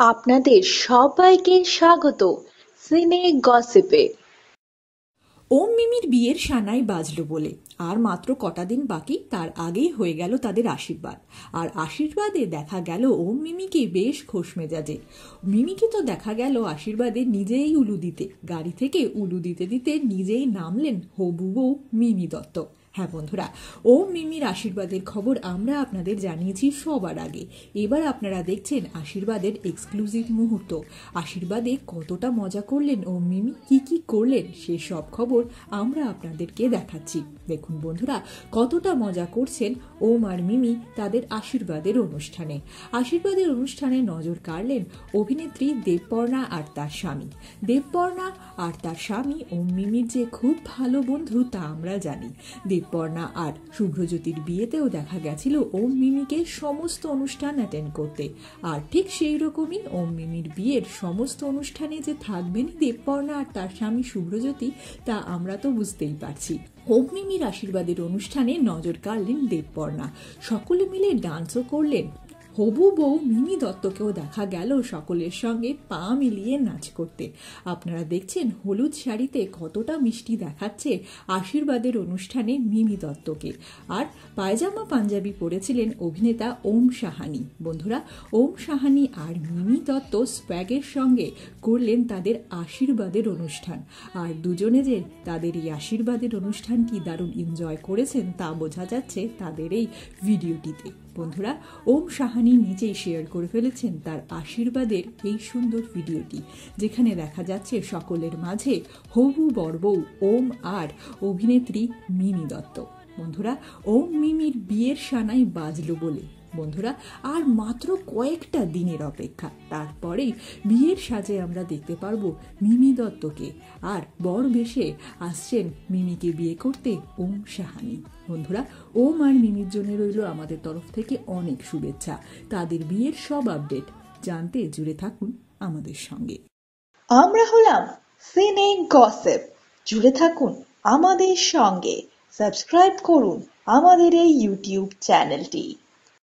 আপনাদের সবাইকে স্বাগত সিনে গসিপে। ওম মিমির বিয়ের সানাই বাজলো বলে। আর মাত্র কটা দিন বাকি, তার আগেই হয়ে গেল তাদের আশীর্বাদ। আর আশীর্বাদে দেখা গেল ওম মিমিকে বেশ খোশ মেজাজে মিমিকে তো দেখা গেল আশীর্বাদে নিজেই উলু দিতে। গাড়ি থেকে উলু দিতে দিতে নিজেই নামলেন হবু বউ মিমি দত্ত। হ্যাঁ বন্ধুরা, ও মিমির আশীর্বাদের খবর আমরা আপনাদের জানিয়েছি সবার আগে। এবার আপনারা দেখছেন আশীর্বাদের এক্সক্লুসিভ মুহূর্ত। আশীর্বাদে কতটা মজা করলেন ও মিমি, কি কি করলেন সে সব খবর আমরা আপনাদেরকে দেখাচ্ছি। দেখুন বন্ধুরা, কতটা মজা করছেন ওম আর মিমি তাদের আশীর্বাদের অনুষ্ঠানে। আশীর্বাদের অনুষ্ঠানে নজর কাড়লেন অভিনেত্রী দেবপর্ণা আর তার স্বামী। দেবপর্ণা আর তার স্বামী ওম মিমির যে খুব ভালো বন্ধু তা আমরা জানি। দেবপর্ণা আর শুভ্রজ্যোতির বিয়েতেও দেখা গেছিল ওম মিমিকে সমস্ত অনুষ্ঠান অ্যাটেন্ড করতে। আর ঠিক সেই রকমই ওম মিমির বিয়ের সমস্ত অনুষ্ঠানে যে থাকবেনই দেবপর্ণা আর তার স্বামী শুভ্রজ্যোতি, তা আমরা তো বুঝতেই পারছি। ওম মিমির আশীর্বাদের অনুষ্ঠানে নজর কাড়লেন দেবপর্ণা সকলে মিলে ডান্সও করলেন। হবু বউ মিমি দত্তকেও দেখা গেল সকলের সঙ্গে পা মিলিয়ে নাচ করতে। আপনারা দেখছেন, হলুদ শাড়িতে কতটা মিষ্টি দেখাচ্ছে আশীর্বাদের অনুষ্ঠানে মিমি দত্তকে। আর পায়জামা পাঞ্জাবি পরেছিলেন অভিনেতা ওম সাহানি। বন্ধুরা, ওম সাহানি আর মিমি দত্ত স্প্যাগের সঙ্গে করলেন তাদের আশীর্বাদের অনুষ্ঠান। আর দুজনে যে তাদের এই আশীর্বাদের অনুষ্ঠানটি দারুণ এনজয় করেছেন তা বোঝা যাচ্ছে তাদের এই ভিডিওটিতে বন্ধুরা, ওম সাহানি নিজেই শেয়ার করে ফেলেছেন তার আশীর্বাদের এই সুন্দর ভিডিওটি, যেখানে দেখা যাচ্ছে সকলের মাঝে হবু বর্বৌ, ওম আর অভিনেত্রী মিমি দত্ত। বন্ধুরা, ওম মিমির বিয়ের সানাই বাজলো বলে বন্ধুরা, আর মাত্র কয়েকটা দিনের অপেক্ষা। তারপরেই বিয়ের সাজে আমরা দেখতে পারব মিমি দত্তকে। আর বর বেশে আসছেন মিমিকে বিয়ে করতে ওম সাহানি। বন্ধুরা, ওম আর মিমির জন্য রইল আমাদের তরফ থেকে অনেক শুভেচ্ছা। তাদের বিয়ের সব আপডেট জানতে জুড়ে থাকুন আমাদের সঙ্গে। আমরা হলাম সিনে গসিপ। জুড়ে থাকুন আমাদের সঙ্গে। সাবস্ক্রাইব করুন আমাদের এই ইউটিউব চ্যানেলটি।